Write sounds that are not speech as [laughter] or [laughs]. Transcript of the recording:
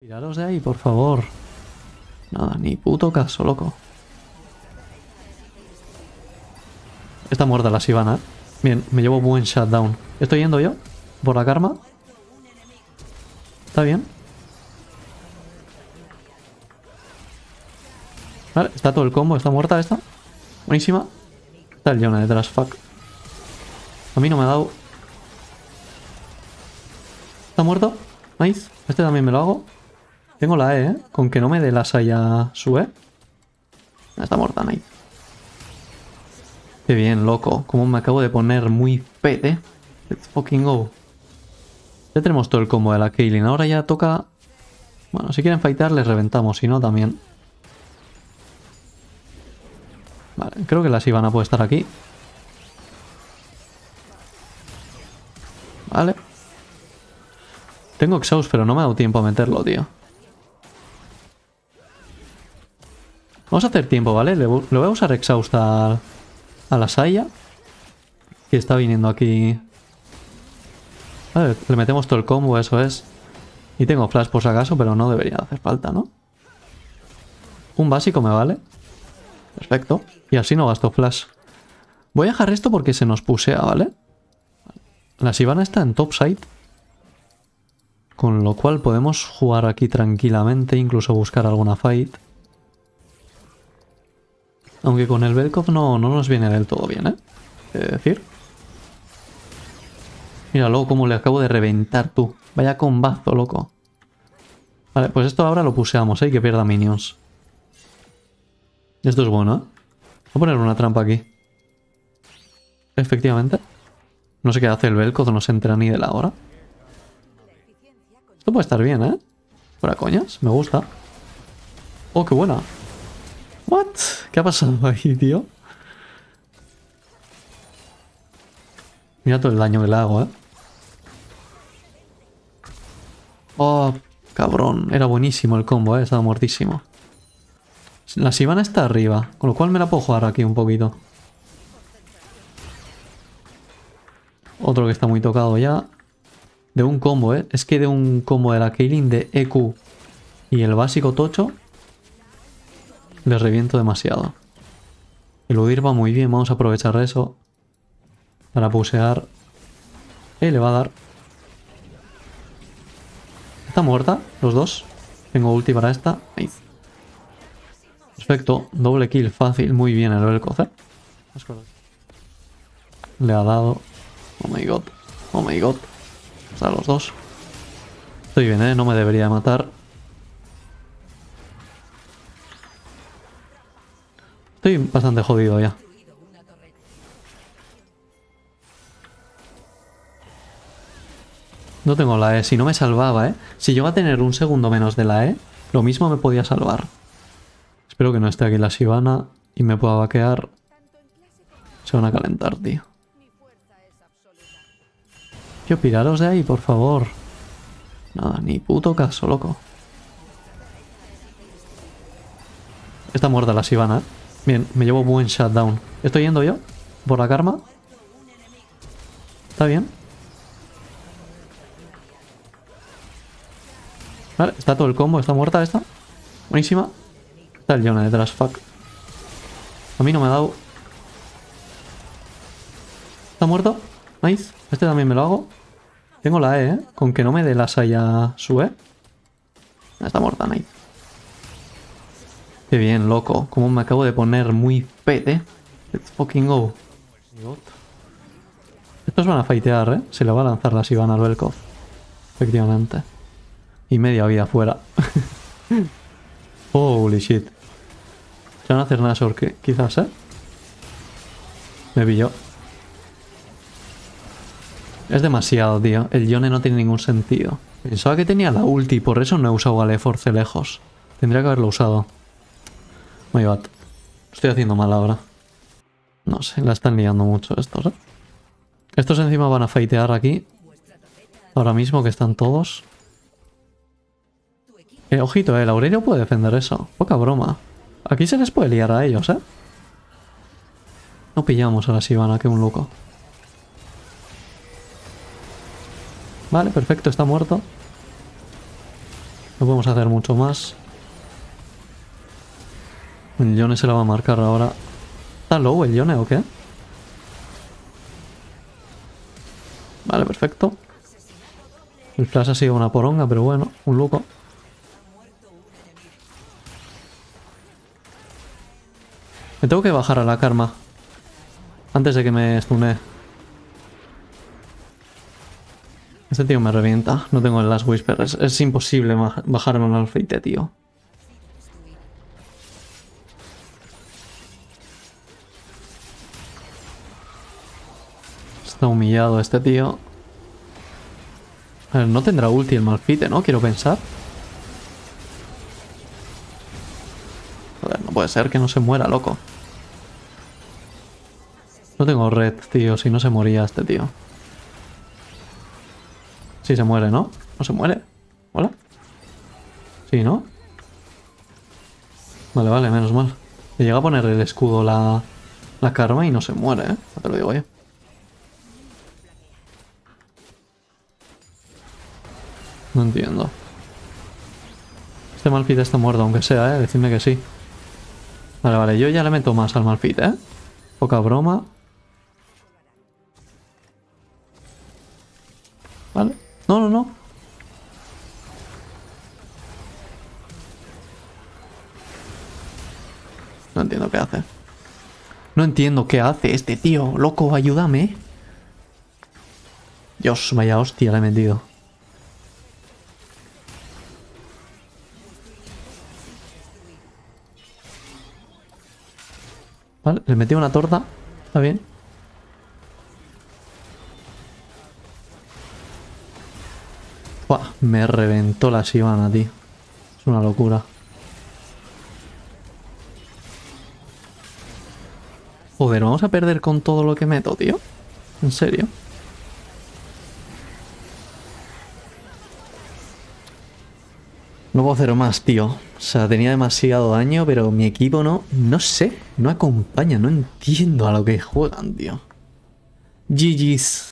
Tiraros de ahí, por favor. Nada, ni puto caso, loco. Está muerta la Sivana. ¿eh? Bien, me llevo buen shutdown. ¿Estoy yendo yo? ¿Por la karma? ¿Está bien? Vale, está todo el combo. ¿Está muerta esta? Buenísima. Está el Jonah detrás, fuck. A mí no me ha dado... ¿Está muerto? Nice. Este también me lo hago. Tengo la E, ¿eh? Con que no me dé la saya su E. Está muerta, nice. Qué bien, loco. Como me acabo de poner muy pete. Let's fucking go. Ya tenemos todo el combo de la Kaylin. Ahora ya toca... Bueno, si quieren fightar les reventamos. Si no, también. Vale, creo que la Sivana puede estar aquí. Vale. Tengo exhaust, pero no me ha dado tiempo a meterlo, tío. Vamos a hacer tiempo, ¿vale? Le, voy a usar exhaust a, la Saya. Que está viniendo aquí. Vale, le metemos todo el combo, eso es. Y tengo flash por si acaso, pero no debería hacer falta, ¿no? Un básico me vale. Perfecto. Y así no gasto flash. Voy a dejar esto porque se nos pusea, ¿vale? La Sivana está en top side. Con lo cual podemos jugar aquí tranquilamente, incluso buscar alguna fight. Aunque con el Belkov no, no nos viene del todo bien, ¿eh? Es decir. Mira, luego como le acabo de reventar tú. Vaya combazo, loco. Vale, pues esto ahora lo puseamos, ¿eh? Que pierda minions. Esto es bueno, ¿eh? Voy a poner una trampa aquí. Efectivamente. No sé qué hace el Belkov, no se entera ni de la hora. Esto puede estar bien, ¿eh? Fuera coñas, me gusta. Oh, qué buena. What? ¿Qué ha pasado ahí, tío? Mira todo el daño que le hago, ¿eh? Oh, cabrón. Era buenísimo el combo, ¿eh? Estaba muertísimo. La Sivana está arriba, con lo cual me la puedo jugar aquí un poquito. Otro que está muy tocado ya. De un combo, ¿eh? Es que de un combo de la Kaylin de EQ y el básico tocho les reviento demasiado. Eludir va muy bien, vamos a aprovechar eso para pusear. Eh, le va a dar. ¿Está muerta? Los dos. Tengo ulti para esta. Perfecto. Doble kill fácil. Muy bien el Velkoz, ¿eh? Le ha dado. Oh my god. Oh my god. O los dos. Estoy bien, ¿eh? No me debería matar. Estoy bastante jodido ya. No tengo la E. Si no me salvaba, ¿eh? Si yo a tener un segundo menos de la E, lo mismo me podía salvar. Espero que no esté aquí la Sivana y me pueda vaquear. Se van a calentar, tío. Yo piraros de ahí, por favor. Nada, ni puto caso, loco. Está muerta la Sivana, ¿eh? Bien, me llevo buen shutdown. ¿Estoy yendo yo? ¿Por la karma? ¿Está bien? Vale, está todo el combo. ¿Está muerta esta? Buenísima. Está el Jonah detrás, fuck. A mí no me ha dado... ¿Está muerto? Nice. Este también me lo hago. Tengo la E, ¿eh? Con que no me dé la saya su E. Está muerta, nice. Qué bien, loco. Como me acabo de poner muy pete. Let's fucking go. Estos van a fightear, ¿eh? Se le va a lanzar la Sivana al Belkov. Efectivamente. Y media vida fuera. [laughs] Holy shit. Se van a hacer Nashor, que quizás, ¿eh? Me pilló. Es demasiado, tío. El Yone no tiene ningún sentido. Pensaba que tenía la ulti, por eso no he usado Galeforce lejos. Tendría que haberlo usado. Estoy haciendo mal ahora. No sé, la están liando mucho estos, ¿eh? Estos encima van a fightear aquí. Ahora mismo que están todos. Ojito, eh, el Aurelio puede defender eso. Poca broma. Aquí se les puede liar a ellos, ¿eh? No pillamos a la Sivana, que un loco. Vale, perfecto, está muerto. No podemos hacer mucho más. El Yone se la va a marcar ahora. ¿Está low el Yone o qué? Vale, perfecto. El flash ha sido una poronga, pero bueno, un loco. Me tengo que bajar a la karma. Antes de que me stune. Este tío me revienta. No tengo el Last Whisper. Es, imposible bajarme al alfeite, tío. Está humillado este tío. A ver, no tendrá ulti el Malfite, ¿no? Quiero pensar. Joder, no puede ser que no se muera, loco. No tengo red, tío. Si no se moría este tío. Sí se muere, ¿no? ¿No se muere? ¿Hola? Sí, ¿no? Vale, vale, menos mal. Le llega a poner el escudo la, la karma y no se muere, ¿eh? No te lo digo yo. No entiendo. Este Malfite está muerto, aunque sea, ¿eh? Decidme que sí. Vale, vale, yo ya le meto más al Malfite, ¿eh? Poca broma. Vale. No, no, no. No entiendo qué hace. No entiendo qué hace este tío. Loco, ayúdame. Dios, vaya hostia le he metido. Le metí una torta. Está bien. Me reventó la Sivana, tío. Es una locura. Joder, vamos a perder con todo lo que meto, tío. ¿En serio? No puedo hacer más, tío. O sea, tenía demasiado daño, pero mi equipo no... No sé, no acompaña, no entiendo a lo que juegan, tío. GG's.